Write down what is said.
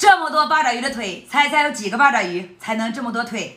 这么多八爪鱼的腿猜猜有几个八爪鱼才能这么多腿？